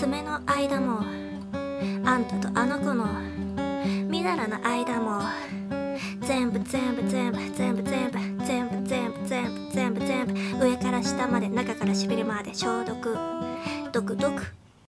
爪の間もあんたとあの子のみだらな間も全部全部全部全部全部全部全部全部全部全部上から下まで中からしびれまで消毒。毒毒。